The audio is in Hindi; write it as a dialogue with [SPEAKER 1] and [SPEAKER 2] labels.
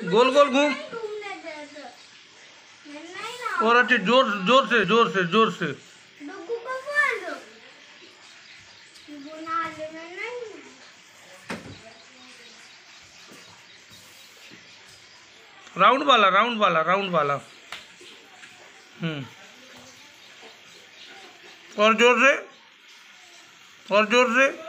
[SPEAKER 1] गोल गोल घूम। और अच्छे ज़ोर ज़ोर से ज़ोर से ज़ोर से। राउंड वाला राउंड वाला राउंड वाला। हम्म। और ज़ोर से और ज़ोर से।